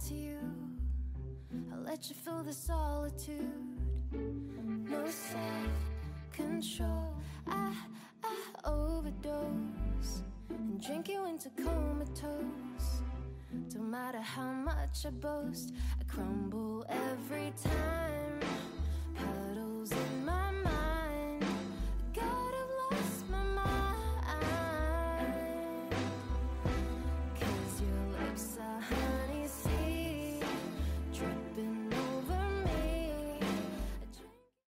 to you. I'll let you feel the solitude. No self control. I, I overdose and drink you into comatose. Don't matter how much I boast, I crumble.